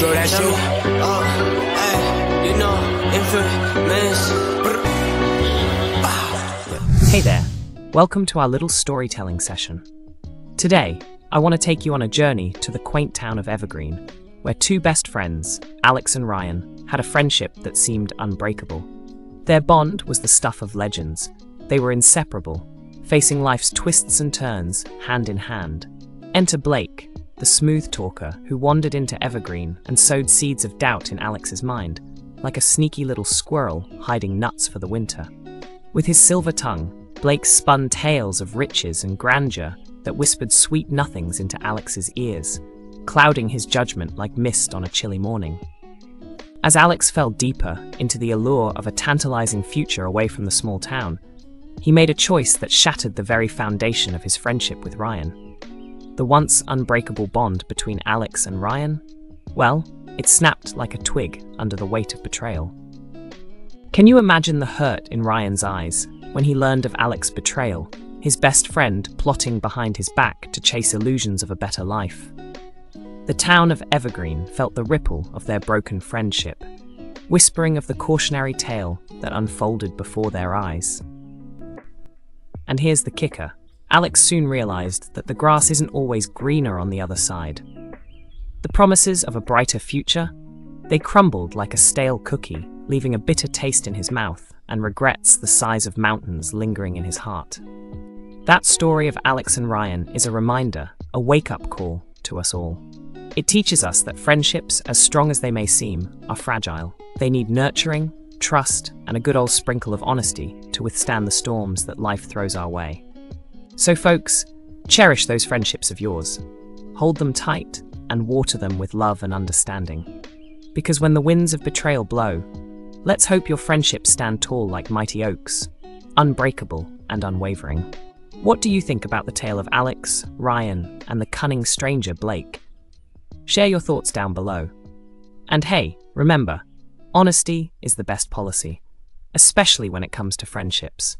Girl, that's you. Oh, hey, you know, infamous. Hey there, welcome to our little storytelling session. Today, I want to take you on a journey to the quaint town of Evergreen, where two best friends, Alex and Ryan, had a friendship that seemed unbreakable. Their bond was the stuff of legends. They were inseparable, facing life's twists and turns hand in hand. Enter Blake, the smooth talker who wandered into Evergreen and sowed seeds of doubt in Alex's mind, like a sneaky little squirrel hiding nuts for the winter. With his silver tongue, Blake spun tales of riches and grandeur that whispered sweet nothings into Alex's ears, clouding his judgment like mist on a chilly morning. As Alex fell deeper into the allure of a tantalizing future away from the small town, he made a choice that shattered the very foundation of his friendship with Ryan. The once unbreakable bond between Alex and Ryan? Well, it snapped like a twig under the weight of betrayal. Can you imagine the hurt in Ryan's eyes when he learned of Alex's betrayal, his best friend plotting behind his back to chase illusions of a better life? The town of Evergreen felt the ripple of their broken friendship, whispering of the cautionary tale that unfolded before their eyes. And here's the kicker Alex soon realized that the grass isn't always greener on the other side. The promises of a brighter future? They crumbled like a stale cookie, leaving a bitter taste in his mouth and regrets the size of mountains lingering in his heart. That story of Alex and Ryan is a reminder, a wake up call to us all. It teaches us that friendships, as strong as they may seem, are fragile. They need nurturing, trust, and a good old sprinkle of honesty to withstand the storms that life throws our way. So, folks, cherish those friendships of yours. Hold them tight and water them with love and understanding. Because when the winds of betrayal blow, let's hope your friendships stand tall like mighty oaks, unbreakable and unwavering. What do you think about the tale of Alex, Ryan, and the cunning stranger Blake? Share your thoughts down below. And hey, remember, honesty is the best policy, especially when it comes to friendships.